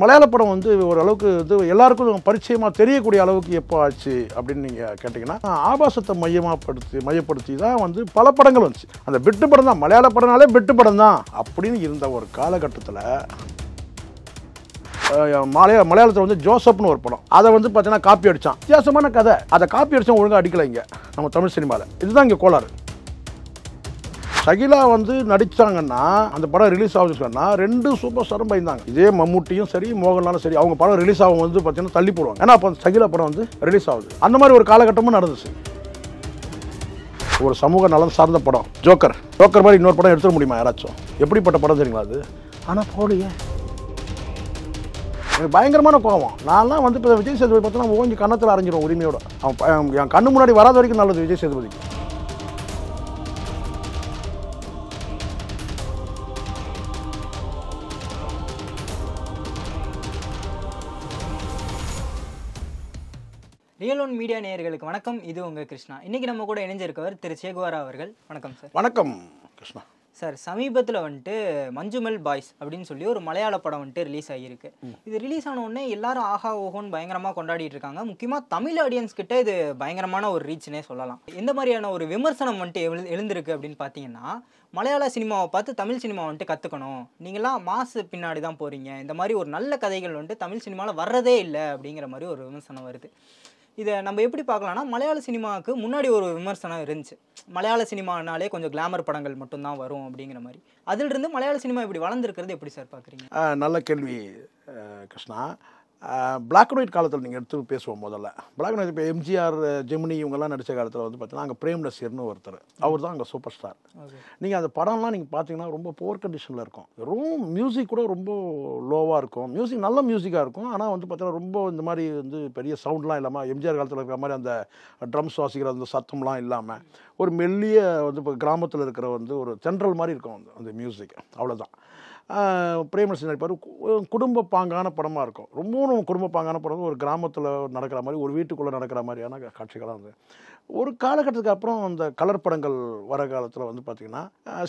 மலையாள படம் வந்து ஓரளவுக்கு இது எல்லாருக்கும் பரிச்சயமாக தெரியக்கூடிய அளவுக்கு எப்போ ஆச்சு அப்படின்னு நீங்கள் கேட்டிங்கன்னா ஆபாசத்தை மையமாகப்படுத்தி மையப்படுத்தி தான் வந்து பல படங்கள் வந்துச்சு. அந்த பிட்டு படம் தான் மலையாள படம்னாலே பிட்டு படம் தான் அப்படின்னு இருந்த ஒரு காலகட்டத்தில் மலையா மலையாளத்தில் வந்து ஜோசப்னு ஒரு படம். அதை வந்து பார்த்தீங்கன்னா காப்பி அடித்தான் வித்தியாசமான கதை. அதை காப்பி அடித்தான் ஒழுங்காக அடிக்கலை இங்கே நம்ம தமிழ் சினிமாவில் இதுதான் இங்கே கோளாறு. சகிலா வந்து நடிச்சாங்கன்னா அந்த படம் ரிலீஸ் ஆகுதுன்னு ரெண்டு சூப்பர் ஸ்டாரும் பயந்தாங்க. இதே மம்முட்டியும் சரி மோகன்லாலும் சரி அவங்க படம் ரிலீஸ் ஆகும் வந்து பார்த்தீங்கன்னா தள்ளி போடுவாங்க. ஏன்னா அப்போ சகிலா படம் வந்து ரிலீஸ் ஆகுது. அந்த மாதிரி ஒரு காலகட்டமும் நடந்துச்சு. ஒரு சமூக நலன் சார்ந்த படம். ஜோக்கர். ஜோக்கர் மாதிரி இன்னொரு படம் எடுத்துட முடியுமா யாராச்சும்? எப்படிப்பட்ட படம் தெரியுங்களா அது? ஆனால் போலையே எனக்கு பயங்கரமான கோவம். நான்லாம் வந்து இப்போ விஜய் சேதுபதி பார்த்தா ஓஞ்சி கன்னத்தில் அரைஞ்சிடும் உரிமையோட. அவன் என் கண்ணு முன்னாடி வராத வரைக்கும் நல்லது Vijay Sethupathi real one media நேயர்களுக்கு வணக்கம். இது உங்க கிருஷ்ணா. இன்னைக்கு நம்ம கூட இணைஞ்சிருக்கவர் திரு சேகுவாரா அவர்கள். வணக்கம் சார். வணக்கம் கிருஷ்ணா. சார் சமீபத்தில் வந்துட்டு மஞ்சுமெல் பாய்ஸ் அப்படின்னு சொல்லி ஒரு மலையாள படம் வந்துட்டு ரிலீஸ் ஆகியிருக்கு. இது ரிலீஸ் ஆன உடனே எல்லாரும் ஆஹா ஓஹோன்னு பயங்கரமாக கொண்டாடிட்டு இருக்காங்க. முக்கியமாக தமிழ் ஆடியன்ஸ் கிட்ட இது பயங்கரமான ஒரு ரீச்னே சொல்லலாம். எந்த மாதிரியான ஒரு விமர்சனம் வந்துட்டு எழு எழுந்திருக்கு அப்படின்னு பார்த்தீங்கன்னா மலையாள சினிமாவை பார்த்து தமிழ் சினிமா வந்துட்டு கற்றுக்கணும் நீங்களாம் மாசு பின்னாடி தான் போகிறீங்க இந்த மாதிரி ஒரு நல்ல கதைகள் வந்துட்டு தமிழ் சினிமாவில் வர்றதே இல்லை அப்படிங்கிற மாதிரி ஒரு விமர்சனம் வருது. இதை நம்ம எப்படி பார்க்கலாம்னா மலையாள சினிமாவுக்கு முன்னாடி ஒரு விமர்சனம் இருந்துச்சு. மலையாள சினிமானாலே கொஞ்சம் கிளாமர் படங்கள் மட்டும்தான் வரும் அப்படிங்கிற மாதிரி. அதிலிருந்து மலையாள சினிமா இப்படி வளர்ந்துருக்கிறது எப்படி சார் பார்க்குறீங்க? நல்ல கேள்வி கிருஷ்ணா. பிளாக் அண்ட் ஒயிட் காலத்தில் நீங்கள் எடுத்து பேசுவோம் முதல்ல. பிளாக் அண்ட் ஒயிட் இப்போ எம்ஜிஆர் ஜெமினி இவங்கெல்லாம் நடித்த காலத்தில் வந்து பார்த்தீங்கன்னா அங்கே பிரேம் நசீர்னு ஒருத்தர். அவர் தான் அங்கே சூப்பர் ஸ்டார் நீங்கள் அந்த படம்லாம் நீங்கள் பார்த்தீங்கன்னா ரொம்ப போர் கண்டிஷனில் இருக்கும். ரொம்ப மியூசிக் கூட ரொம்ப லோவாக இருக்கும். மியூசிக் நல்ல மியூசிக்காக இருக்கும். ஆனால் வந்து பார்த்தீங்கன்னா ரொம்ப இந்த மாதிரி வந்து பெரிய சவுண்ட்லாம் இல்லாமல் எம்ஜிஆர் காலத்தில் இருக்கிற மாதிரி அந்த ட்ரம்ஸ் வாசிக்கிற அந்த சத்தம்லாம் இல்லாமல் ஒரு மெல்லிய வந்து இப்போ கிராமத்தில் இருக்கிற வந்து ஒரு தென்றல் மாதிரி இருக்கும் அந்த அந்த மியூசிக் அவ்வளோதான் பிரேமரசி நடிப்பார். குடும்ப பாங்கான படமாக இருக்கும். ரொம்பவும் குடும்ப பாங்கான படம் ஒரு கிராமத்தில் நடக்கிற மாதிரி ஒரு வீட்டுக்குள்ளே நடக்கிற மாதிரியான காட்சிகளாக இருந்தது. ஒரு காலகட்டத்துக்கு அப்புறம் அந்த கலர் படங்கள் வர காலத்தில் வந்து பார்த்திங்கன்னா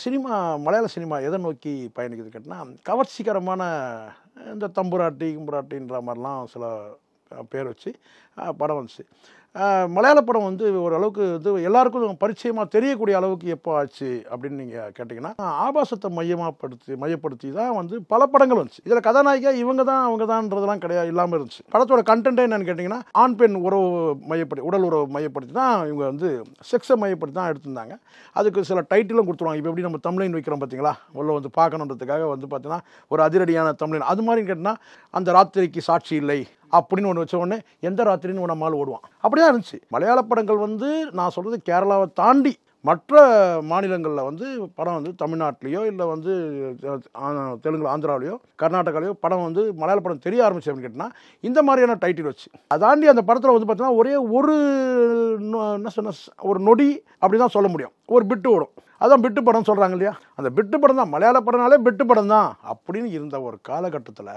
சினிமா மலையாள சினிமா எதை நோக்கி பயணிக்குது கேட்டால் கவர்ச்சிகரமான இந்த தம்புராட்டி கும்புராட்டின்ற மாதிரிலாம் சில பேர் வச்சு படம் வந்துச்சு. மலையாள படம் வந்து ஓரளவுக்கு இது எல்லாருக்கும் பரிச்சயமாக தெரியக்கூடிய அளவுக்கு எப்போ ஆச்சு அப்படின்னு நீங்கள் கேட்டிங்கன்னா ஆபாசத்தை மையமாகப்படுத்தி மையப்படுத்தி தான் வந்து பல படங்கள் வந்துச்சு. இதில் கதாநாயகியா இவங்க தான் அவங்க தான்றதெல்லாம் கிடையாது இல்லாமல் இருந்துச்சு. படத்தோட கண்டென்ட் என்னன்னு கேட்டிங்கன்னா ஆண் பெண் உறவு மையப்படி உடல் உறவு மையப்படுத்தி தான் இவங்க வந்து செக்ஸை மையப்படுத்தி தான் எடுத்திருந்தாங்க. அதுக்கு சில டைட்டிலும் கொடுத்துருவாங்க. இப்போ எப்படி நம்ம தமிழின் வைக்கிறோம் பார்த்தீங்களா உள்ள வந்து பார்க்கணுன்றதுக்காக வந்து பார்த்தீங்கன்னா ஒரு அதிரடியான தமிழின் அது மாதிரி கேட்டிங்கன்னா அந்த ராத்திரிக்கு சாட்சி இல்லை அப்படின்னு ஒன்று வச்ச உடனே எந்த ராத்திரி நம்ம ஆள் ஓடுவான். அப்படிதான் இருந்துச்சு. மலையாள படங்கள் வந்து நான் சொல்கிறது கேரளாவை தாண்டி மற்ற மாநிலங்களில் வந்து படம் வந்து தமிழ்நாட்டிலையோ இல்லை வந்து தெலுங்கு ஆந்திராவிலையோ கர்நாடகாலையோ படம் வந்து மலையாள படம் தெரிய ஆரம்பிச்சு அப்படின்னு கேட்டால் இந்த மாதிரியான டைட்டில் வச்சு. அதாண்டி அந்த படத்தில் வந்து பார்த்தீங்கன்னா ஒரே ஒரு என்ன சொன்ன ஒரு நொடி அப்படி தான் சொல்ல முடியும். ஒரு பிட்டு ஓடும். அதான் பிட்டு படம் சொல்கிறாங்க இல்லையா? அந்த பிட்டு படம் தான். மலையாள படம்னாலே பிட்டு படம் தான். அப்படின்னு இருந்த ஒரு காலகட்டத்தில்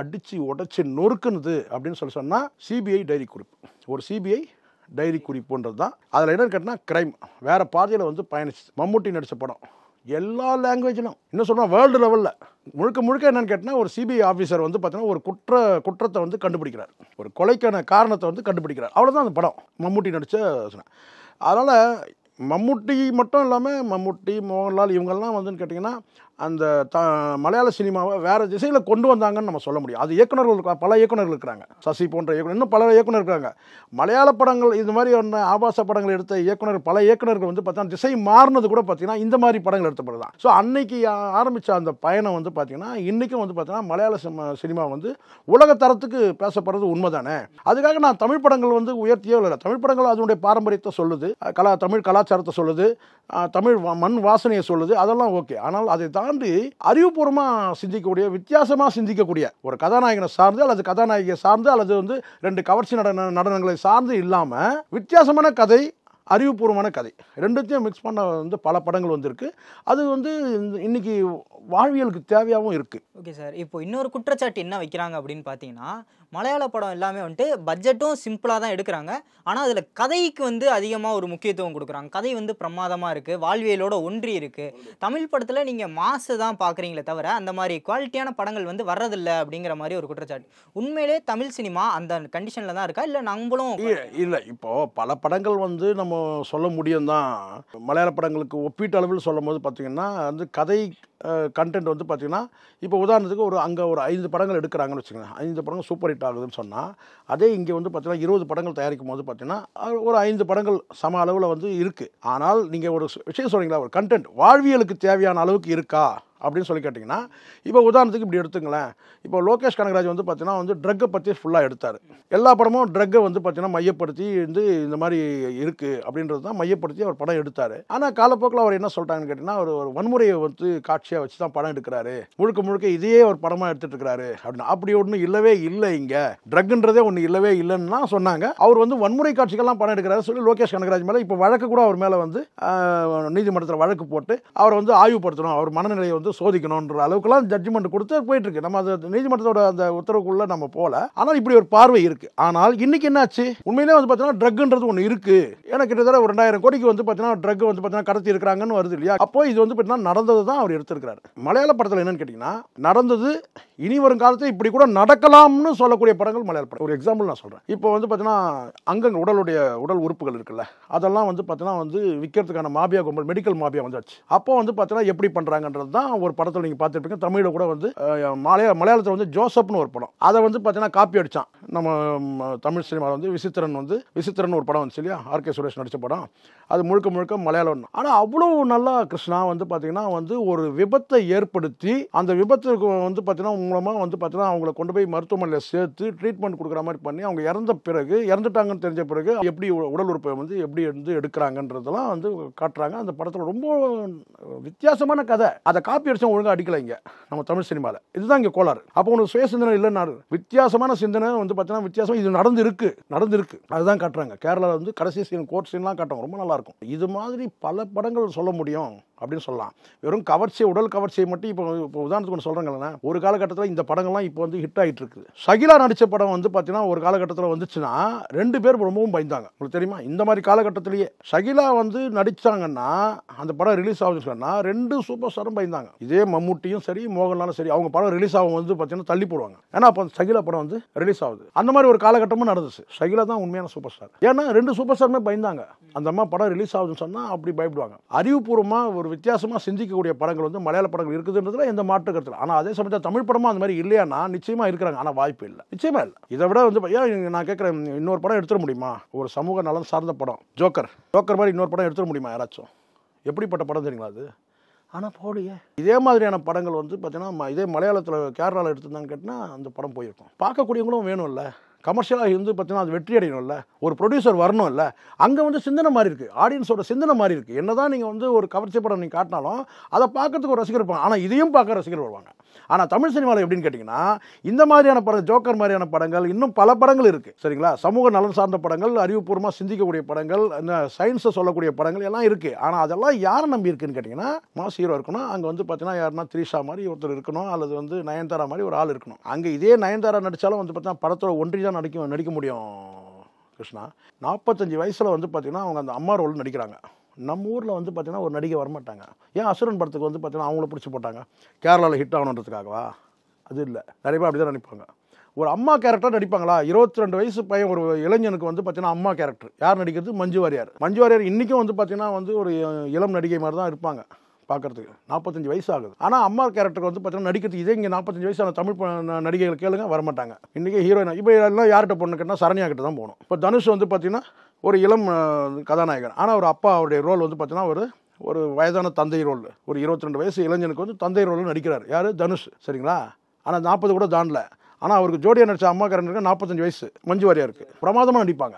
அடித்து உடைச்சி நொறுக்குனது அப்படின்னு சொல்லி சொன்னால் சிபிஐ டைரி குறிப்பு. ஒரு சிபிஐ டைரி குறிப்புன்றது தான். அதில் என்னன்னு கேட்டால் கிரைம் வேறு பாதையில் வந்து பயணிச்சு மம்முட்டி நடித்த படம். எல்லா லாங்குவேஜிலும் இன்னும் சொன்னால் வேர்ல்டு லெவலில் முழுக்க முழுக்க என்னென்னு கேட்டால் ஒரு சிபிஐ ஆஃபீஸர் வந்து பார்த்தீங்கன்னா ஒரு குற்ற குற்றத்தை வந்து கண்டுபிடிக்கிறார். ஒரு கொலைக்கான காரணத்தை வந்து கண்டுபிடிக்கிறார். அவ்வளோதான் அந்த படம். மம்முட்டி நடித்த சொன்னேன். அதனால் மம்முட்டி மட்டும் இல்லாமல் மம்முட்டி மோகன்லால் இவங்கெல்லாம் வந்துன்னு கேட்டிங்கன்னா அந்த த மலையாள சினிமாவை வேறு திசையில் கொண்டு வந்தாங்கன்னு நம்ம சொல்ல முடியும். அது இயக்குனர்கள் பல இயக்குனர்கள் இருக்கிறாங்க. சசி போன்ற இயக்குனர் இன்னும் பல இயக்குனர் இருக்காங்க. மலையாள படங்கள் இது மாதிரி ஒன்று ஆபாச படங்கள் எடுத்த இயக்குனர் பல இயக்குனர்கள் வந்து பார்த்தீங்கன்னா திசை மாறினது கூட பார்த்திங்கன்னா இந்த மாதிரி படங்கள் எடுத்த தான். ஸோ அன்னைக்கு ஆரம்பித்த அந்த பயணம் வந்து பார்த்திங்கன்னா இன்றைக்கும் வந்து பார்த்திங்கன்னா மலையாள சினிமா வந்து உலக தரத்துக்கு பேசப்படுறது உண்மைதானே? அதுக்காக நான் தமிழ் படங்கள் வந்து உயர்த்தியோ இல்லை தமிழ் படங்கள் அதனுடைய பாரம்பரியத்தை சொல்லுது. கலா தமிழ் கலாச்சாரத்தை சொல்லுது. தமிழ் வா- மண் வாசனையை சொல்லுது. அதெல்லாம் ஓகே. ஆனால் அதை தான் தாண்டி அறிவுபூர்வமாக சிந்திக்கக்கூடிய வித்தியாசமாக சிந்திக்கக்கூடிய ஒரு கதாநாயகனை சார்ந்து அல்லது கதாநாயகியை சார்ந்து அல்லது வந்து ரெண்டு கவர்ச்சி நடன நடனங்களை சார்ந்து இல்லாமல் வித்தியாசமான கதை அறிவுபூர்வமான கதை. ரெண்டுத்தையும் மிக்ஸ் பண்ண வந்து பல படங்கள் வந்திருக்கு. அது வந்து இன்னைக்கு வாழ்வியலுக்கு தேவையாகவும் இருக்குது ஓகே சார். இப்போ இன்னொரு குற்றச்சாட்டு என்ன வைக்கிறாங்க அப்படின்னு பார்த்தீங்கன்னா மலையாள படம் எல்லாமே வந்துட்டு பட்ஜெட்டும் சிம்பிளாக தான் எடுக்கிறாங்க. ஆனால் அதில் கதைக்கு வந்து அதிகமாக ஒரு முக்கியத்துவம் கொடுக்குறாங்க. கதை வந்து பிரமாதமாக இருக்குது வாழ்வியலோட ஒன்றி இருக்குது தமிழ் படத்தில் நீங்கள் மாசு தான் பார்க்குறீங்களே தவிர அந்த மாதிரி குவாலிட்டியான படங்கள் வந்து வர்றதில்லை அப்படிங்கிற மாதிரி ஒரு குற்றச்சாட்டு. உண்மையிலே தமிழ் சினிமா அந்த கண்டிஷனில் தான் இருக்கா? இல்லை நம்மளும் இல்லை இப்போது பல படங்கள் வந்து நம்ம சொல்ல முடியும் தான் மலையாள படங்களுக்கு ஒப்பீட்டு அளவில் சொல்லும் போது பார்த்திங்கன்னா வந்து கதை கண்டென்ட் வந்து பார்த்திங்கன்னா இப்போ உதாரணத்துக்கு ஒரு அங்கே ஒரு ஐந்து படங்கள் எடுக்கிறாங்கன்னு வச்சுக்கோங்க. ஐந்து படங்கள் சூப்பர் ஹிட் ஆகுதுன்னு சொன்னால் அதே இங்கே வந்து பார்த்தீங்கன்னா இருபது படங்கள் தயாரிக்கும் போது பார்த்திங்கன்னா ஒரு ஐந்து படங்கள் சம அளவில் வந்து இருக்குது ஆனால் நீங்கள் ஒரு விஷயம் சொல்கிறீங்களா ஒரு கண்டென்ட் வாழ்வியலுக்கு தேவையான அளவுக்கு இருக்கா? அப்படின்னு சொல்லி கேட்டிங்கன்னா இப்போ உதாரணத்துக்கு இப்படி எடுத்துங்களேன். இப்போ லோகேஷ் கனகராஜ் வந்து பார்த்தீங்கன்னா வந்து ட்ரக்கை பற்றி ஃபுல்லாக எடுத்தார். எல்லா படமும் ட்ரக்கை வந்து பார்த்தீங்கன்னா மையப்படுத்தி வந்து இந்த மாதிரி இருக்குது அப்படின்றது தான் மையப்படுத்தி அவர் படம் எடுத்தார். ஆனால் காலப்போக்கில் அவர் என்ன சொல்கிறாங்கன்னு கேட்டிங்கன்னா அவர் ஒரு வன்முறையை வந்து காட்சியாக வச்சு தான் படம் எடுக்கிறாரு. முழுக்க முழுக்க இதையே ஒரு படமாக எடுத்துகிட்டு இருக்கிறாரு அப்படின்னு. அப்படி ஒன்றும் இல்லவே இல்லை இங்கே. ட்ரக்குன்றதே ஒன்று இல்லவே இல்லைன்னா சொன்னாங்க. அவர் வந்து வன்முறை காட்சிகள்லாம் படம் எடுக்கிறாரு சொல்லி லோகேஷ் கனகராஜ் மேலே இப்போ வழக்கு கூட அவர் மேலே வந்து நீதிமன்றத்தில் வழக்கு போட்டு அவரை வந்து ஆய்வுபடுத்தணும். அவர் மனநிலையை வந்து சோதிக்கணுன்ற அளவுக்குலாம் ஜட்ஜ்மெண்ட் கொடுத்து போயிட்டுருக்கு. நம்ம அது நீதிமன்றத்தோட அந்த உத்தரவுக்குள்ளே நம்ம போகல ஆனால் இப்படி ஒரு பார்வை இருக்குது ஆனால் இன்றைக்கி என்னாச்சு? உண்மையிலே வந்து பார்த்தீங்கன்னா ட்ரக்ன்றது ஒன்று இருக்குது ஏன்னா கிட்டத்தட்ட ஒரு ரெண்டாயிரம் கோடிக்கு வந்து பார்த்தீங்கன்னா ட்ரக் வந்து பார்த்தீங்கன்னா கடத்தி இருக்கிறாங்கன்னு வருது இல்லையா? அப்போ இது வந்து பார்த்தீங்கன்னா நடந்தது தான் அவர் எடுத்திருக்கிறார். மலையாள படத்தில் என்னன்னு கேட்டிங்கன்னா நடந்தது இனி வரும் காலத்தில் இப்படி கூட நடக்கலாம்னு சொல்லக்கூடிய படங்கள் மலையாள படம். ஒரு எக்ஸாம்பிள் நான் சொல்கிறேன் இப்போ வந்து பார்த்தீங்கன்னா அங்கங்க உடலுடைய உடல் உறுப்புகள் இருக்குல்ல அதெல்லாம் வந்து பார்த்தீங்கன்னா வந்து விற்கிறதுக்கான மாபியா கும்பல் மெடிக்கல் மாபியா வந்தாச்சு. அப்போ வந்து பார்த்தீங்கன்னா எப்படி பண்ணுறாங்கன்றது தான் ஒரு படத்தில் நீங்கள் பார்த்துருப்பீங்க. தமிழில் கூட வந்து மலையா மலையாளத்தில் வந்து ஜோசப்னு ஒரு படம். அதை வந்து பார்த்தீங்கன்னா காப்பி அடித்தான் நம்ம தமிழ் சினிமாவில் வந்து விசித்திரன் வந்து விசித்திரன் ஒரு படம் வந்துச்சு இல்லையா? ஆர்கே சுரேஷ் நடித்த படம். அது முழுக்க முழுக்க மலையாளம். ஆனால் அவ்வளோ நல்லா கிருஷ்ணா வந்து பார்த்திங்கன்னா வந்து ஒரு விபத்தை ஏற்படுத்தி அந்த விபத்துக்கு வந்து பார்த்திங்கன்னா மூலமாக வந்து பார்த்தீங்கன்னா அவங்கள கொண்டு போய் மருத்துவமனையில் சேர்த்து ட்ரீட்மெண்ட் கொடுக்குற மாதிரி பண்ணி அவங்க இறந்த பிறகு இறந்துட்டாங்கன்னு தெரிஞ்ச பிறகு எப்படி உ- உடல் உறுப்பை வந்து எப்படி வந்து எடுக்கிறாங்கன்றதெல்லாம் வந்து காட்டுறாங்க. அந்த படத்தில் ரொம்ப வித்தியாசமான கதை. அதை காப்பி அடிச்சா ஒழுங்காக அடிக்கலைங்க நம்ம தமிழ் சினிமாவில் இதுதான் இங்கே கோளாறு. அப்போ உனக்கு சுய சிந்தனை இல்லைன்னாரு. வித்தியாசமான சிந்தனை வந்து பார்த்தீங்கன்னா வித்தியாசம் இது நடந்து இருக்கு நடந்து இருக்கு அதுதான் காட்டுறாங்க. கேரளாவில் வந்து கடைசி சீன் கோர்ட் சீன்லாம் காட்டுவாங்க. ரொம்ப நல்லாயிருக்கும். இது மாதிரி பல படங்கள் சொல்ல முடியும் அப்படின்னு சொல்லலாம். வெறும் கவர்ச்சி உடல் கவர்ச்சியை மட்டும் இப்போ இப்போ உதாரணத்துக்கு ஒன்று சொல்கிறேங்களே ஒரு காலகட்டத்தில் இந்த படங்கள்லாம் இப்போ வந்து ஹிட் ஆகிட்டு இருக்குது. சகிலா நடித்த படம் வந்து பார்த்தீங்கன்னா ஒரு காலகட்டத்தில் வந்துச்சுன்னா ரெண்டு பேர் ரொம்பவும் பயந்தாங்க. உங்களுக்கு தெரியுமா? இந்த மாதிரி காலகட்டத்திலேயே சகிலா வந்து நடித்தாங்கன்னா அந்த படம் ரிலீஸ் ஆகுதுன்னு சொன்னால் ரெண்டு சூப்பர் ஸ்டாரும் பயந்தாங்க. இதே மம்முட்டியும் சரி மோகன்லாலும் சரி அவங்க படம் ரிலீஸ் ஆகும் வந்து பார்த்தீங்கன்னா தள்ளி போடுவாங்க. ஏன்னா அப்போ சகிலா படம் வந்து ரிலீஸ் ஆகுது. அந்த மாதிரி ஒரு காலகட்டமும் நடந்துச்சு. சகிலா தான் உண்மையான சூப்பர் ஸ்டார். ஏன்னா ரெண்டு சூப்பர் ஸ்டாருமே பயந்தாங்க. அந்த அம்மா படம் ரிலீஸ் ஆகுதுன்னு சொன்னால் அப்படி பயப்படுவாங்க. அறிவுபூர்வமாக ஒரு வித்தியாசமாக சிந்திக்கக்கூடிய படங்கள் வந்து மலையாள படங்கள் இருக்குதுன்றதுல எந்த மாற்று கருத்துல. ஆனால் அதே சமயத்தில் தமிழ் படமாக அந்த மாதிரி இல்லையானா நிச்சயமாக இருக்கிறாங்க. ஆனால் வாய்ப்பு இல்லை. நிச்சயமா இல்லை. இதை விட வந்து ஏன் நான் கேட்குறேன் இன்னொரு படம் எடுத்துட முடியுமா? ஒரு சமூக நலன் சார்ந்த படம். ஜோக்கர். ஜோக்கர் மாதிரி இன்னொரு படம் எடுத்துட முடியுமா யாராச்சும்? எப்படிப்பட்ட படம் தெரியுங்களா அது? ஆனால் போலியே இதே மாதிரியான படங்கள் வந்து பார்த்தீங்கன்னா இதே மலையாளத்தில் கேரளாவில் எடுத்திருந்தான்னு கேட்டினா அந்த படம் போயிருக்கும். பார்க்கக்கூடியவங்களும் வேணும்ல. கமர்ஷியலாக இருந்து பார்த்தீங்கன்னா அது வெற்றி அடையணும்ல. ஒரு ப்ரொடியூசர் வரணும்ல. அங்கே வந்து சிந்தனை மாதிரி இருக்குது ஆடியன்ஸோட சிந்தனை மாதிரி இருக்குது என்ன தான் நீங்கள் வந்து ஒரு கவர்ச்சி படம் நீங்கள் காட்டினாலும் அதை பார்க்கறதுக்கு ஒரு ரசிகர் இருப்பாங்க. ஆனால் இதையும் பார்க்க ரசிகர் வருவாங்க. ஆனால் தமிழ் சினிமாவில் எப்படின்னு கேட்டிங்கன்னா இந்த மாதிரியான படம் ஜோக்கர் மாதிரியான படங்கள் இன்னும் பல படங்கள் இருக்குது சரிங்களா? சமூக நலன் சார்ந்த படங்கள் அறிவுபூர்வமாக சிந்திக்கக்கூடிய படங்கள் இந்த சயின்ஸை சொல்லக்கூடிய படங்கள் எல்லாம் இருக்குது ஆனால் அதெல்லாம் யாரை நம்பி இருக்குன்னு கேட்டிங்கன்னா மாஸ் ஹீரோ இருக்கணும். அங்கே வந்து பார்த்தீங்கன்னா யாருன்னா த்ரீஷா மாதிரி ஒருத்தர் இருக்கணும். அல்லது வந்து நயன்தாரா மாதிரி ஒரு ஆள் இருக்கணும். அங்கே இதே நயன்தாரா நடித்தாலும் வந்து பார்த்தீங்கன்னா படத்தோட ஒன்றி தான் நடிக்க நடிக்க முடியும் கிருஷ்ணா. நாற்பத்தஞ்சு வயசில் வந்து பார்த்தீங்கன்னா அவங்க அந்த அம்மா ரோல் நடிக்கிறாங்க. நம்ம ஊரில் வந்து பார்த்திங்கன்னா ஒரு நடிகை வரமாட்டாங்க. ஏன் அசுரன் படத்துக்கு வந்து பார்த்திங்கன்னா அவங்கள பிடிச்சி போட்டாங்க. கேரளாவில் ஹிட் ஆகணுன்றதுக்காகவா? அது இல்லை. நிறைய பேர் அப்படி தான் நினைப்பாங்க. ஒரு அம்மா கேரக்டர் நடிப்பாங்களா? இருபத்தி ரெண்டு வயசு பையன் ஒரு இளைஞனுக்கு வந்து பார்த்தீங்கன்னா அம்மா கேரக்டர் யார் நடிக்கிறது? மஞ்சு வாரியார் மஞ்சு வாரியார் இன்றைக்கும் வந்து பார்த்தீங்கன்னா வந்து ஒரு இளம் நடிகை மாதிரி தான் இருப்பாங்க. பார்க்குறதுக்கு. நாற்பத்தஞ்சு வயசு ஆகுது ஆனால் அம்மா கேரக்டருக்கு வந்து பார்த்தீங்கன்னா நடிக்கிறதுக்கு இதே இங்கே நாற்பத்தஞ்சு வயசான தமிழ் ந- நடிகைகள் கேளுங்க வரமாட்டாங்க. இன்றைக்கி ஹீரோயின் இப்போ எல்லாம் யார்கிட்ட பொண்ணு கேட்டால் சரண்யா கிட்ட தான் போகணும். இப்போ தனுஷ் வந்து பார்த்தீங்கன்னா ஒரு இளம் கதாநாயகன். ஆனால் ஒரு அப்பா அவருடைய ரோல் வந்து பார்த்தீங்கன்னா ஒரு ஒரு வயதான தந்தை ரோல் ஒரு இருபத்தி ரெண்டு வயசு இளைஞனுக்கு வந்து தந்தை ரோல் நடிக்கிறார். யார்? தனுஷ். சரிங்களா? ஆனால் நாற்பது கூட தாண்டல. ஆனால் அவருக்கு ஜோடியாக நடிச்ச அம்மா கேரக்டருக்கு நாற்பத்தஞ்சு வயசு. மஞ்சு வாரியா இருக்குது பிரமாதமாக நடிப்பாங்க.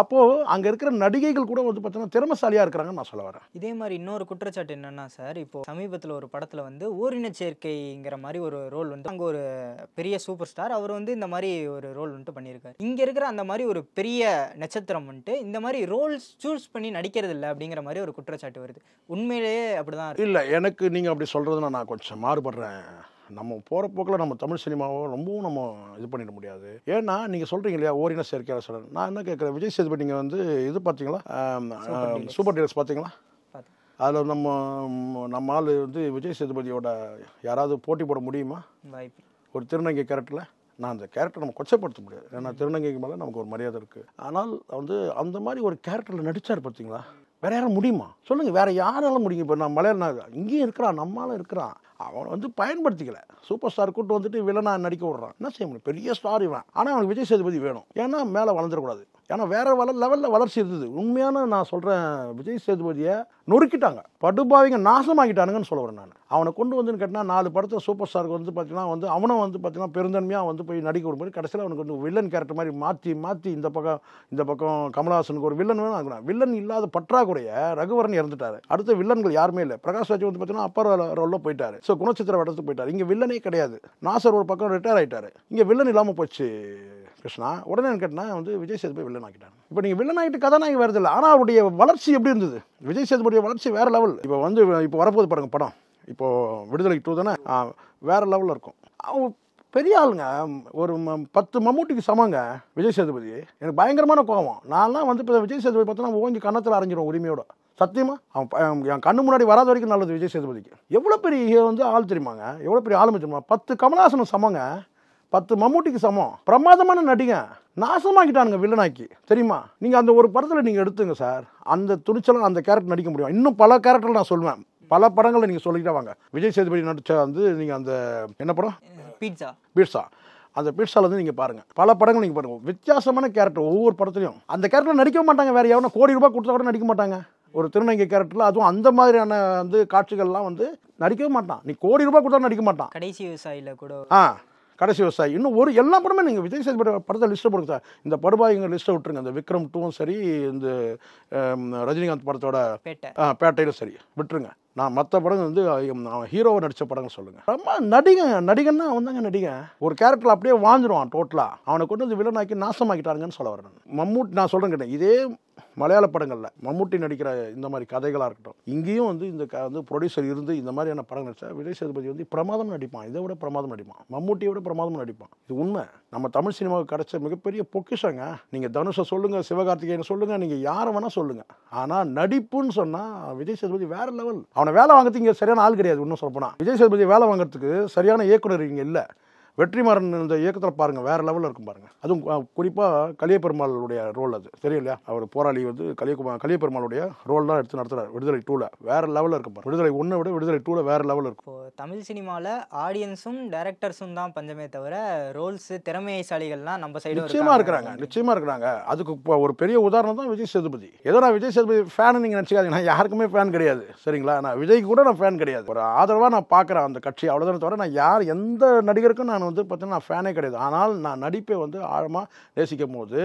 அப்போது அங்கே இருக்கிற நடிகைகள் கூட வந்து பார்த்தீங்கன்னா திறமசாலியாக இருக்கிறாங்கன்னு நான் சொல்ல வரேன். இதே மாதிரி இன்னொரு குற்றச்சாட்டு என்னன்னா சார் இப்போ சமீபத்தில் ஒரு படத்தில் வந்து ஓரின சேர்க்கைங்கிற மாதிரி ஒரு ரோல் வந்து அங்கே ஒரு பெரிய சூப்பர் ஸ்டார் அவர் வந்து இந்த மாதிரி ஒரு ரோல் வந்துட்டு பண்ணியிருக்காரு. இங்கே இருக்கிற அந்த மாதிரி ஒரு பெரிய நட்சத்திரம் வந்துட்டு இந்த மாதிரி ரோல்ஸ் சூஸ் பண்ணி நடிக்கிறது இல்லை அப்படிங்கிற மாதிரி ஒரு குற்றச்சாட்டு வருது. உண்மையிலேயே அப்படிதான் இல்லை எனக்கு நீங்கள் அப்படி சொல்கிறதுனா நான் கொஞ்சம் மாறுபடுறேன். நம்ம போகிற போக்கில் நம்ம தமிழ் சினிமாவை ரொம்பவும் நம்ம இது பண்ணிட முடியாது. ஏன்னா நீங்கள் சொல்கிறீங்க இல்லையா ஓரின சேர்க்கையாளர் சொல்கிறேன் நான் என்ன கேட்குறேன் விஜய் சேதுபதி நீங்கள் வந்து இது பார்த்தீங்களா சூப்பர் டீலக்ஸ் பார்த்தீங்களா அதில் நம்ம நம்ம ஆள் வந்து விஜய் சேதுபதியோட யாராவது போட்டி போட முடியுமா? ஒரு திருநங்கை கேரக்டரில்? நான் அந்த கேரக்டர் நம்ம கொச்சப்படுத்த முடியாது. ஏன்னா திருநங்கைக்கு மேலே நமக்கு ஒரு மரியாதை இருக்குது ஆனால் வந்து அந்த மாதிரி ஒரு கேரக்டரில் நடித்தார் பார்த்தீங்களா வேற யாரும் முடியுமா? சொல்லுங்கள் வேற யாரால முடியும்? இப்போ நான் மலையாள இங்கேயும் இருக்கிறான் நம்மளால இருக்கிறான். அவனை வந்து பயன்படுத்திக்கல. சூப்பர் ஸ்டார் கூட்டு வந்துட்டு வில்லனா நடிக்க விடுறான். என்ன செய்ய முடியும்? பெரிய ஸ்டார் இவன். ஆனால் அவனுக்கு விஜய் சேதுபதி வேணும். ஏன்னா மேலே வளர்ந்துடக்கூடாது. ஏன்னா வேற வள லெவலில் வளர்ச்சி இருந்தது. உண்மையான நான் சொல்கிறேன் விஜய் சேதுபதியை நொறுக்கிட்டாங்க. படுபாவிங்க நாசமாகிட்டானுங்கன்னு சொல்ல வரேன் நான். அவனை கொண்டு வந்து கேட்டால் நாலு படத்தை சூப்பர் ஸ்டாருக்கு வந்து பார்த்தீங்கன்னா வந்து அவனை வந்து பார்த்தீங்கன்னா பெருந்தன்மையாக வந்து போய் நடிக்க விடும்போது கடைசியில் அவனுக்கு வந்து வில்லன் கேரக்டர் மாதிரி மாற்றி மாற்றி இந்த பக்கம் இந்த பக்கம் கமலஹாசனுக்கு ஒரு வில்லன் வேணும் ஆகணும் வில்லன் இல்லாத பற்றாக்குறைய ரகுவரன் இறந்துட்டார். அடுத்த வில்லன்கள் யாருமே இல்லை. பிரகாஷ் ராஜ் வந்து பார்த்தீங்கன்னா அப்பர் ரோலில் போயிட்டார். ஸோ குணச்சித்திர வடத்துக்கு போயிட்டார். இங்கே வில்லனே கிடையாது. நாசர் ஒரு பக்கம் ரிட்டையர் ஆகிட்டார் இங்கே வில்லன் இல்லாமல் போச்சு. கிருஷ்ணா உடனே என்ன கேட்டனா வந்து விஜய் சேதுபதி வில்லன் ஆக்கிட்டாங்க. இப்போ நீங்கள் வில்லன் ஆகிட்டு கதாநாயகி வருது இல்லை ஆனால் அவருடைய வளர்ச்சி எப்படி இருந்தது? விஜய் சேதுபதிய வளர்ச்சி வேற லெவல் இப்போ வந்து இப்போ வரப்போகுது பாருங்க படம். இப்போது விடுதலை டூ தானே? வேறு லெவலில் இருக்கும். அவங்க பெரிய ஆளுங்க ஒரு ம- பத்து மம்மூட்டிக்கு சமங்க விஜய் சேதுபதி. எனக்கு பயங்கரமான கோபம் நான்லாம் வந்து இப்போ விஜய் சேதுபதி பார்த்தோன்னா ஓங்கி கன்னத்தில் அரைஞ்சிரும் உரிமையோட. சத்தியமாக அவன் ப- என் கண்ணு முன்னாடி வராத வரைக்கும் நல்லது விஜய் சேதுபதிக்கு. எவ்வளோ பெரிய வந்து ஆள் தெரியுமாங்க? எவ்வளோ பெரிய ஆளுமை தெரியுமா? பத்து கமலாசனம் சமங்க. பத்து மம்மூட்டிக்கு சமம். பிரமாதமான நடிகை. நாசமாக்கிட்டானுங்க வில்லனாக்கி. தெரியுமா? நீங்கள் அந்த ஒரு படத்தில் நீங்கள் எடுத்துங்க சார். அந்த துணிச்சலும் அந்த கேரக்டர் நடிக்க முடியும். இன்னும் பல கேரக்டர் நான் சொல்லுவேன் பல படங்களை நீங்கள் சொல்லிக்கிட்டே வாங்க. விஜய் சேதுபதி நடித்த வந்து நீங்கள் அந்த என்ன படம்? பீட்சா பீட்சா அந்த பீட்சால வந்து நீங்கள் பாருங்கள் பல படங்கள் நீங்கள் பாருங்கள் வித்தியாசமான கேரக்டர் ஒவ்வொரு படத்துலையும். அந்த கேரக்டர் நடிக்க மாட்டாங்க. வேறு எவனா கோடி ரூபாய் கொடுத்தா கூட நடிக்க மாட்டாங்க. ஒரு திருநங்கை கேரக்டரில் அதுவும் அந்த மாதிரியான வந்து காட்சிகள்லாம் வந்து நடிக்கவே மாட்டான். நீ கோடி ரூபாய் கொடுத்தா நடிக்க மாட்டான். கடைசி விவசாயில கூட ஆ. கடைசி விவசாயி. இன்னும் ஒரு எல்லா படமே நீங்கள் விஜய் சேதுபதி படத்தை லிஸ்ட்டை போடுங்க சார். இந்த படுபாய்ங்க லிஸ்ட்டை விட்டுருங்க. இந்த விக்ரம் டூவும் சரி இந்த ரஜினிகாந்த் படத்தோட பேட்டையிலும் சரி. விட்டுருங்க. நான் மற்ற படங்கள் வந்து ஹீரோவை நடித்த படங்கள் சொல்லுங்கள் ரொம்ப நடிகன் நடிகன்னா அவன் தாங்க நடிகன். ஒரு கேரக்டர் அப்படியே வாழ்ந்துருவான் டோட்டலாக அவனை கொண்டு வந்து வில்லனாக்கி நாசமாக்கிட்டாருங்கன்னு சொல்ல வரேன் நான். மம்மூட்டி நான் சொல்கிறேன் கேட்டேன். இதே மலையாள படங்களில் மம்மூட்டி நடிக்கிற இந்த மாதிரி கதைகளாக இருக்கட்டும். இங்கேயும் வந்து இந்த க- வந்து ப்ரொடியூசர் இருந்து இந்த மாதிரியான படம் நடிச்சா விஜய் சேதுபதி வந்து பிரமாதம் நடிப்பான். இதை விட பிரமாதம் நடிப்பான். மம்முட்டியை விட பிரமாதம் நடிப்பான். இது உண்மை. நம்ம தமிழ் சினிமாவுக்கு கிடைச்ச மிகப்பெரிய பொக்கிஷங்க நீங்கள் தனுஷை சொல்லுங்கள் சிவகார்த்திகேயன் சொல்லுங்கள் நீங்கள் யாரை வேணால் சொல்லுங்கள் ஆனால் நடிப்புன்னு சொன்னால் விஜய் சேதுபதி வேற லெவல். அவனை வேலை வாங்குறதுக்கு இங்கே சரியான ஆள் கிடையாது இன்னும் சொல்லப்போனால் விஜய் சேதுபதி வேலை வாங்குறதுக்கு சரியான இயக்குனர் இங்கே இல்லை. வெற்றிமாறன் இந்த இயக்கத்தில் பாருங்க வேற லெவலில் இருக்கும் பாருங்க. அதுவும் கு- குறிப்பா கலியபெருமாளுடைய ரோல் அது. தெரியும் இல்லையா? அவர் போராளி வந்து கலியகுமார் கலியபெருமாளுடைய ரோல் தான் எடுத்து நடத்துறாரு விடுதலை டூல வேற லெவலில் இருக்கும் பாருங்க. விடுதலை ஒன்றை விட விடுதலை டூல வேற லெவலில் இருக்கும். இப்போ தமிழ் சினிமாவில் ஆடியன்ஸும் டைரக்டர்ஸும் தான் பஞ்சமே தவிர ரோல்ஸ் திறமைசாலிகள்லாம் நம்ம சைடு நிச்சயமா இருக்கிறாங்க நிச்சயமா இருக்கிறாங்க. அதுக்கு இப்போ ஒரு பெரிய உதாரணம் தான் விஜய் சேதுபதி. ஏதோ நான் விஜய் சேதுபதி ஃபேன் நீங்க நினைச்சுக்காதீங்க. நான் யாருக்குமே ஃபேன் கிடையாது. சரிங்களா? நான் விஜய்க்கு கூட நான் ஃபேன் கிடையாது. ஒரு ஆதரவா நான் பார்க்குறேன் அந்த கட்சி அவ்வளோதானே தவிர நான் யார் எந்த நடிகருக்கும் நான் வந்து பார்த்தீங்கன்னா நான் ஃபேனே கிடையாது. ஆனால் நான் நடிப்பை வந்து ஆழமாக நேசிக்கும் போது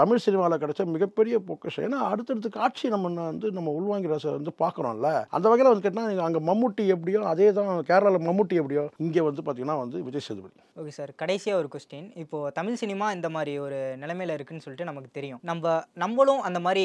தமிழ் சினிமாவில் கிடைச்ச மிகப்பெரிய பொக்கிஷம். ஏன்னா அடுத்தடுத்து காட்சி நம்ம வந்து நம்ம உள்வாங்கி ரச வந்து பார்க்குறோம்ல அந்த வகையில் வந்து கேட்டால் அங்கே மம்முட்டி எப்படியோ அதே தான் கேரளாவில் மம்முட்டி எப்படியோ இங்கே வந்து பார்த்தீங்கன்னா வந்து விஜய் சேதுபதி. Okay sir. கடைசியாக ஒரு கொஸ்டின் இப்போ தமிழ் சினிமா இந்த மாதிரி ஒரு நிலைமையில இருக்குன்னு சொல்லிட்டு நமக்கு தெரியும். நம்ம நம்மளும் அந்த மாதிரி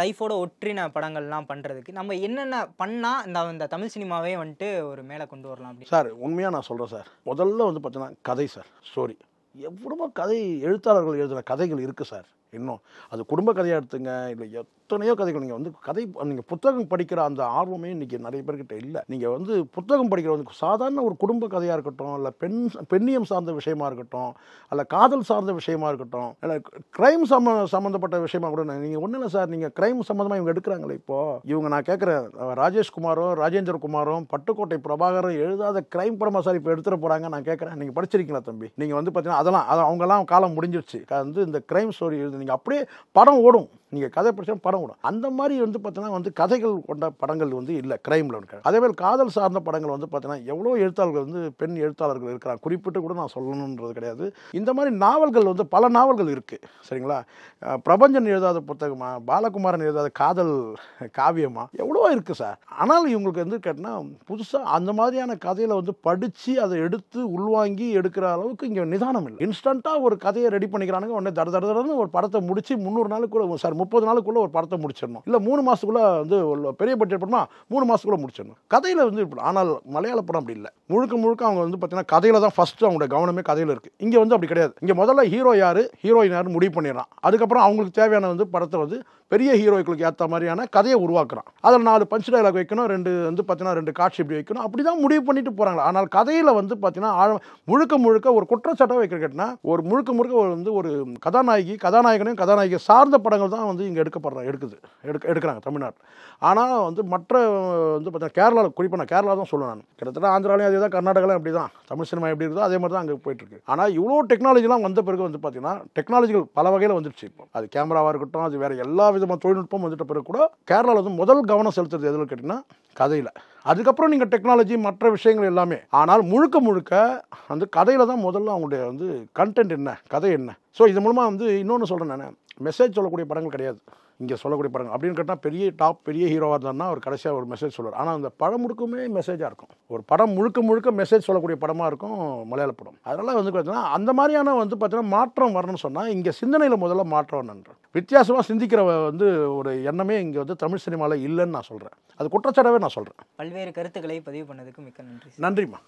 லைஃபோட ஒற்றின படங்கள்லாம் பண்ணுறதுக்கு நம்ம என்னென்ன பண்ணால் இந்த தமிழ் சினிமாவே வந்துட்டு ஒரு மேலே கொண்டு வரலாம் சார் உண்மையாக நான் சொல்கிறேன் சார். முதல்ல வந்து பார்த்தீங்கன்னா கதை சார். ஸ்டோரி எவ்வளவோ கதை எழுத்தாளர்கள் எழுதுகிற கதைகள் இருக்குது சார். இன்னும். அது குடும்ப கதையாக எடுத்துங்க இல்லை எத்தனையோ கதைகள். நீங்கள் வந்து கதை நீங்கள் புத்தகம் படிக்கிற அந்த ஆர்வமே இன்றைக்கி நிறைய பேர்கிட்ட இல்லை. நீங்கள் வந்து புத்தகம் படிக்கிற வந்து சாதாரண ஒரு குடும்ப கதையாக இருக்கட்டும் இல்லை பெண் பெண்ணியம் சார்ந்த விஷயமா இருக்கட்டும் அல்ல காதல் சார்ந்த விஷயமா இருக்கட்டும் இல்லை கிரைம் சம்ம சம்மந்தப்பட்ட விஷயமா கூட நீங்கள் ஒன்றும் இல்லை சார். நீங்கள் கிரைம் சம்மந்தமாக இவங்க எடுக்கிறாங்களே இப்போது இவங்க நான் கேட்குறேன் ராஜேஷ் குமாரோ ராஜேந்திர குமாரும் பட்டுக்கோட்டை பிரபாகரும் எழுதாத கிரைம் படமா சார் இப்போ எடுத்துகிட்டு போகிறாங்க நான் கேட்குறேன். நீங்கள் படிச்சிருக்கீங்களா தம்பி? நீங்கள் வந்து பார்த்தீங்கன்னா அதெல்லாம் அது அவங்கெல்லாம் காலம் முடிஞ்சிருச்சு. வந்து இந்த கிரைம் ஸ்டோரி எழுதி நீங்கள் அப்படியே படம் ஓடும். நீங்கள் கதை படிச்சா படம் ஓடும். அந்த மாதிரி வந்து பார்த்தீங்கன்னா வந்து கதைகள் கொண்ட படங்கள் வந்து இல்லை கிரைமில் இருக்கு. அதே மாதிரி காதல் சார்ந்த படங்கள் வந்து பார்த்தீங்கன்னா எவ்வளோ எழுத்தாளர்கள் வந்து பெண் எழுத்தாளர்கள் இருக்கிறாங்க. குறிப்பிட்டு கூட நான் சொல்லணுன்றது கிடையாது. இந்த மாதிரி நாவல்கள் வந்து பல நாவல்கள் இருக்குது சரிங்களா? பிரபஞ்சன் எழுதாத புத்தகமா? பாலகுமாரன் எழுதாத காதல் காவியமா? எவ்வளோ இருக்குது சார். ஆனால் இவங்களுக்கு வந்து கேட்டால் புதுசாக அந்த மாதிரியான கதையில் வந்து படித்து அதை எடுத்து உள்வாங்கி எடுக்கிற அளவுக்கு இங்கே நிதானம் இல்லை. இன்ஸ்டண்ட்டாக ஒரு கதையை ரெடி பண்ணிக்கிறானுங்க. உடனே தட தட தடன்னு ஒரு படத்தை முடித்து முந்நூறு நாளுக்குள்ள சார் முப்பது நாளுக்குள்ளே ஒரு படத்தை முடிச்சிடணும். இல்லை மூணு மாதத்துக்குள்ளே வந்து பெரிய பட்ஜெட் படமா மூணு மாதத்துக்குள்ளே முடிச்சிடணும். கதையில் வந்து ஆனால் மலையாள படம் அப்படி இல்லை. முழுக்க முழுக்க அவங்க வந்து பார்த்தீங்கன்னா கதையில் தான் ஃபஸ்ட்டு அவங்களோட கவனமே கதையில் இருக்குது இங்கே வந்து அப்படி கிடையாது. இங்கே முதல்ல ஹீரோ யார்? ஹீரோயின் யார் முடிவு பண்ணிடுறான் அதுக்கப்புறம் அவங்களுக்கு தேவையான வந்து படத்தை வந்து பெரிய ஹீரோய்களுக்கு ஏற்ற மாதிரியான கதையை உருவாக்குறான். அதில் நாலு பஞ்ச் டைலாக் வைக்கணும் ரெண்டு வந்து பார்த்தீங்கன்னா ரெண்டு காட்சி இப்படி வைக்கணும். அப்படி தான் முடிவு பண்ணிட்டு போகிறாங்க ஆனால் கதையில் வந்து பார்த்தீங்கன்னா ஆழம் முழுக்க முழுக்க ஒரு குற்றச்சாட்டாக வைக்கிற ஒரு முழுக்க முழுக்க ஒரு வந்து ஒரு கதாநாயகி கதாநாயகனையும் கதாநாயகி சார்ந்த படங்கள் தான் வந்து இங்கே எடுக்கப்படுறாங்க எடுக்குது. எடுக்க எடுக்கிறாங்க தமிழ்நாடு ஆனால் வந்து மற்ற வந்து பார்த்தீங்கன்னா கேரளாவில் குறிப்பாக நான் கேரளா தான் சொல்லுவேன் நான். கிட்டத்தட்ட ஆந்திராலையும் அதே தான் கர்நாடகாலையும் அப்படி தான் தமிழ் சினிமா எப்படி இருக்குதோ அதே மாதிரி தான் அங்கே போயிட்டுருக்கு ஆனால் இவ்வளோ டெக்னாலஜிலாம் வந்த பிறகு வந்து பார்த்தீங்கன்னா டெக்னாலஜிகள் பல வகையில் வந்துடுச்சு இப்போ. அது கேமராவாக இருக்கட்டும் அது வேறு எல்லா வித விதமான தொழில்நுட்பம் வந்துட்ட பிறகு கூட கேரளாவில் வந்து முதல் கவனம் செலுத்துறது எதில் கேட்டிங்கன்னா கதையில். அதுக்கப்புறம் நீங்கள் டெக்னாலஜி மற்ற விஷயங்கள் எல்லாமே. ஆனால் முழுக்க முழுக்க அந்த கதையில் தான் முதல்ல அவங்களுடைய வந்து கண்டென்ட் என்ன கதை என்ன. ஸோ இது மூலமாக வந்து இன்னொன்று சொல்கிறேன் நான். மெசேஜ் சொல்லக்கூடிய படங்கள் கிடையாது. இங்கே சொல்லக்கூடிய படங்கள். அப்படின்னு கேட்டால் பெரிய டாப் பெரிய ஹீரோவாக இருந்தாருன்னா அவர் கடைசியாக ஒரு மெசேஜ் சொல்லுவார். ஆனால் அந்த படம் முழுக்குமே மெசேஜாக இருக்கும். ஒரு படம் முழுக்க முழுக்க மெசேஜ் சொல்லக்கூடிய படமாக இருக்கும் மலையாள படம். அதனால் வந்து பார்த்தீங்கன்னா அந்த மாதிரியான வந்து பார்த்தீங்கன்னா மாற்றம் வரணும்னு சொன்னால் இங்கே சிந்தனையில் முதல்ல மாற்றம் நன்று வித்தியாசமாக சிந்திக்கிற வந்து ஒரு எண்ணமே இங்கே வந்து தமிழ் சினிமாவில் இல்லைன்னு நான் சொல்கிறேன் அது குற்றச்சாட்டாவே நான் சொல்கிறேன் பல்வேறு கருத்துக்களை பதிவு பண்ணதுக்கு மிக்க நன்றி நன்றிம்மா.